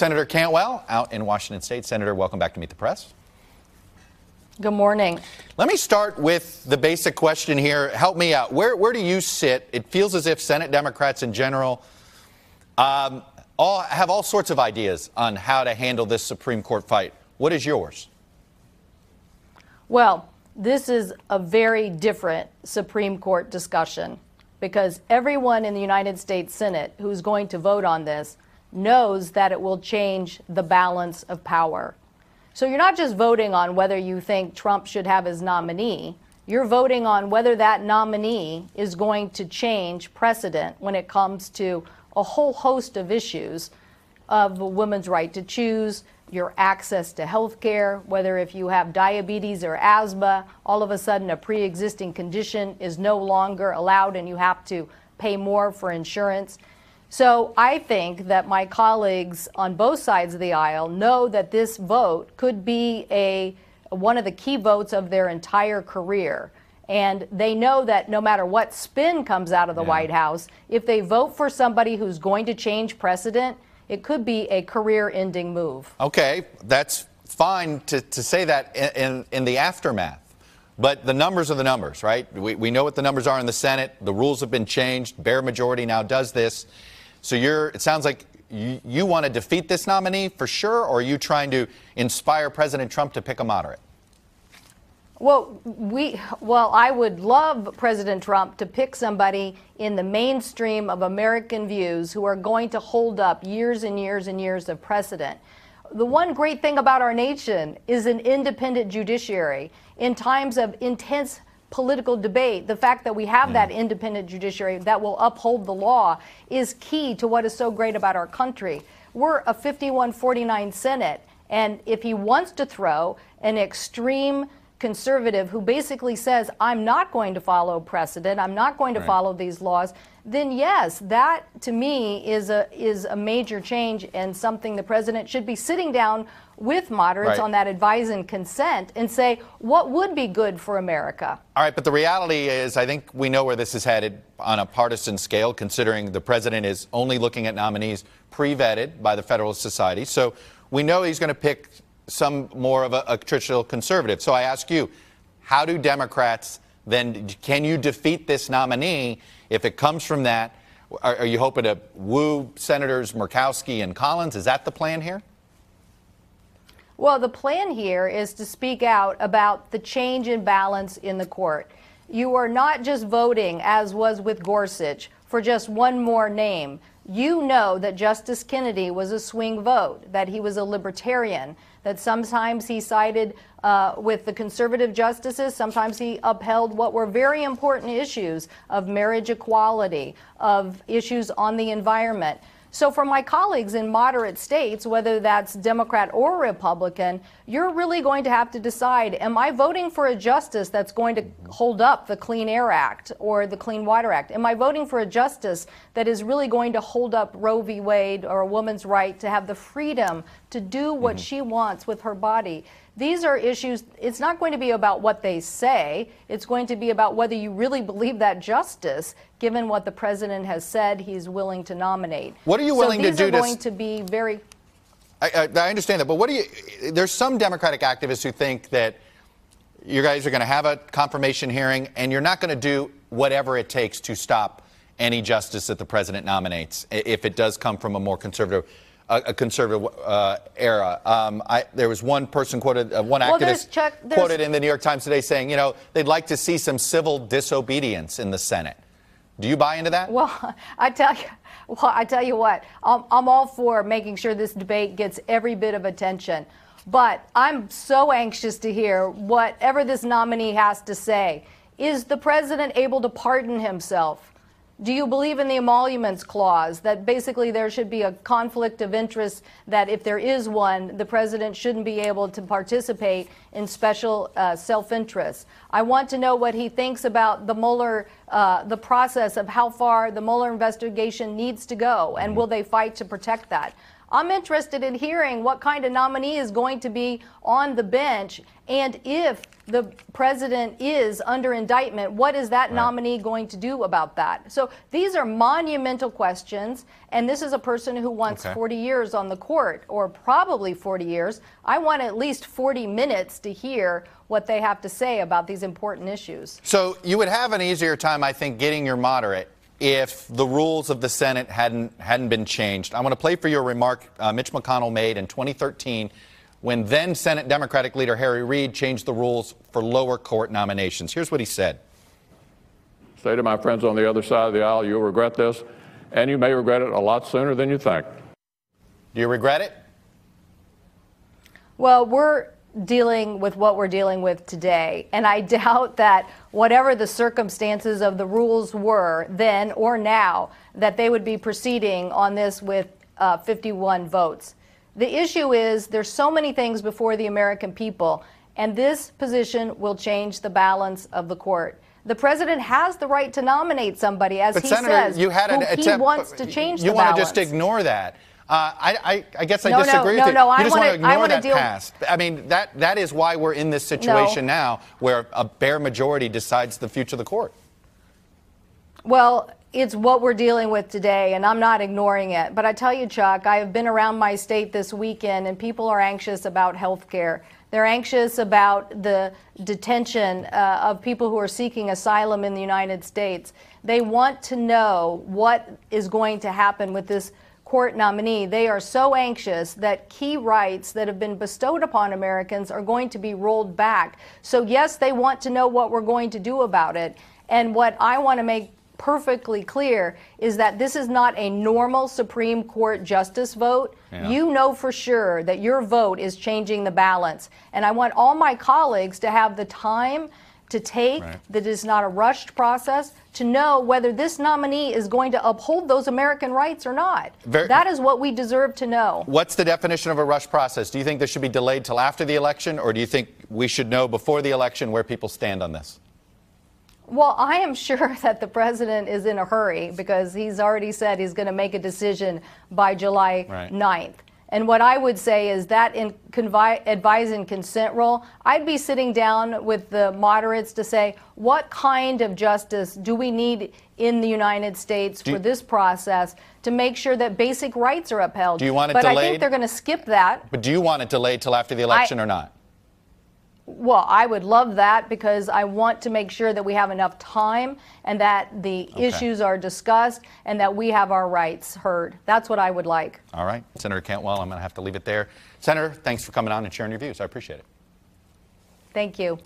Senator Cantwell out in Washington State. Senator, welcome back to Meet the Press. Good morning. Let me start with the basic question here. Help me out. Where, where do you sit? It feels as if Senate Democrats in general um, all, have all sorts of ideas on how to handle this Supreme Court fight. What is yours? Well, this is a very different Supreme Court discussion because everyone in the United States Senate who's going to vote on this knows that it will change the balance of power. So you're not just voting on whether you think Trump should have his nominee. You're voting on whether that nominee is going to change precedent when it comes to a whole host of issues of a woman's right to choose, your access to health care, whether if you have diabetes or asthma, all of a sudden a pre existing condition is no longer allowed and you have to pay more for insurance. So I think that my colleagues on both sides of the aisle know that this vote could be a one of the key votes of their entire career. And they know that no matter what spin comes out of the yeah. White House, if they vote for somebody who's going to change precedent, it could be a career ending move. Okay, that's fine to, to say that in, in, in the aftermath. But the numbers are the numbers, right? We, we know what the numbers are in the Senate. The rules have been changed. Bare majority now does this. So you're, it sounds like you, you want to defeat this nominee for sure, or are you trying to inspire President Trump to pick a moderate? Well, we well, I would love President Trump to pick somebody in the mainstream of American views who are going to hold up years and years and years of precedent. The one great thing about our nation is an independent judiciary. In times of intense political debate, the fact that we have mm. that independent judiciary that will uphold the law is key to what is so great about our country. We're a 51 49 Senate, and if he wants to throw an extreme conservative who basically says, I'm not going to follow precedent, I'm not going to right. follow these laws, then yes, that to me is a is a major change and something the president should be sitting down with moderates right. on that advise and consent and say what would be good for America. All right, but the reality is I think we know where this is headed on a partisan scale considering the president is only looking at nominees pre-vetted by the Federalist Society. So we know he's going to pick some more of a, a traditional conservative. So I ask you, how do Democrats then can you defeat this nominee if it comes from that? Are, are you hoping to woo Senators Murkowski and Collins? Is that the plan here? Well, the plan here is to speak out about the change in balance in the court. You are not just voting, as was with Gorsuch, for just one more name. You know that Justice Kennedy was a swing vote, that he was a libertarian, that sometimes he sided uh, with the conservative justices, sometimes he upheld what were very important issues of marriage equality, of issues on the environment. So, for my colleagues in moderate states, whether that's Democrat or Republican, you're really going to have to decide am I voting for a justice that's going to hold up the Clean Air Act or the Clean Water Act? Am I voting for a justice that is really going to hold up Roe v. Wade or a woman's right to have the freedom to do what mm-hmm. she wants with her body? These are issues, it's not going to be about what they say. It's going to be about whether you really believe that justice, given what the president has said he's willing to nominate. What are you willing so to do? These are going to be very. I, I, I understand that, but what do you. There's some Democratic activists who think that you guys are going to have a confirmation hearing and you're not going to do whatever it takes to stop any justice that the president nominates if it does come from a more conservative a, a conservative uh, era. Um, I, there was one person quoted, uh, one well, activist Chuck, quoted in the New York Times today saying, you know, they'd like to see some civil disobedience in the Senate. Do you buy into that? Well, I tell you. Well, I tell you what, I'm, I'm all for making sure this debate gets every bit of attention. But I'm so anxious to hear whatever this nominee has to say. Is the president able to pardon himself? Do you believe in the emoluments clause that basically there should be a conflict of interest that if there is one, the president shouldn't be able to participate in special uh, self-interest? I want to know what he thinks about the Mueller, uh, the process of how far the Mueller investigation needs to go, and will they fight to protect that? I'm interested in hearing what kind of nominee is going to be on the bench. And if the president is under indictment, what is that right. nominee going to do about that? So these are monumental questions. And this is a person who wants okay. 40 years on the court, or probably 40 years. I want at least 40 minutes to hear what they have to say about these important issues. So you would have an easier time, I think, getting your moderate if the rules of the Senate hadn't hadn't been changed. I want to play for you a remark uh, Mitch McConnell made in 2013 when then Senate Democratic leader Harry Reid changed the rules for lower court nominations. Here's what he said. Say to my friends on the other side of the aisle, you'll regret this, and you may regret it a lot sooner than you think. Do you regret it? Well, we're dealing with what we're dealing with today. And I doubt that whatever the circumstances of the rules were then or now, that they would be proceeding on this with uh, 51 votes. The issue is there's so many things before the American people, and this position will change the balance of the court. The president has the right to nominate somebody, as but he Senator, says, you had an, he wants to change you the balance. You want to just ignore that. Uh, I, I, I, guess I no, disagree no, with no, you. No, you just want to ignore that deal... past. I mean, that, that is why we're in this situation no. now where a bare majority decides the future of the court. Well, it's what we're dealing with today, and I'm not ignoring it. But I tell you, Chuck, I have been around my state this weekend, and people are anxious about health care. They're anxious about the detention uh, of people who are seeking asylum in the United States. They want to know what is going to happen with this court nominee, they are so anxious that key rights that have been bestowed upon Americans are going to be rolled back. So, yes, they want to know what we're going to do about it. And what I want to make perfectly clear is that this is not a normal Supreme Court justice vote. Yeah. You know for sure that your vote is changing the balance. And I want all my colleagues to have the time to take, right. that is not a rushed process, to know whether this nominee is going to uphold those American rights or not. Very, that is what we deserve to know. What's the definition of a rush process? Do you think this should be delayed till after the election, or do you think we should know before the election where people stand on this? Well, I am sure that the president is in a hurry because he's already said he's going to make a decision by July right. 9th. And what I would say is that in convi- advise and consent role, I'd be sitting down with the moderates to say, what kind of justice do we need in the United States do for this process to make sure that basic rights are upheld? Do you want it but delayed? I think they're going to skip that. But do you want it delayed till after the election I, or not? Well, I would love that because I want to make sure that we have enough time and that the okay. issues are discussed and that we have our rights heard. That's what I would like. All right. Senator Cantwell, I'm going to have to leave it there. Senator, thanks for coming on and sharing your views. I appreciate it. Thank you.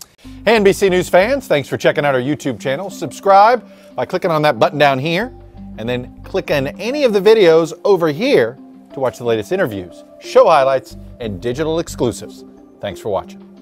Hey, NBC News fans, thanks for checking out our YouTube channel. Subscribe by clicking on that button down here and then click on any of the videos over here to watch the latest interviews, show highlights, and digital exclusives. Thanks for watching.